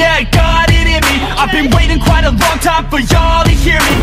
yeah, got it in me. I've been waiting quite a long time for y'all to hear me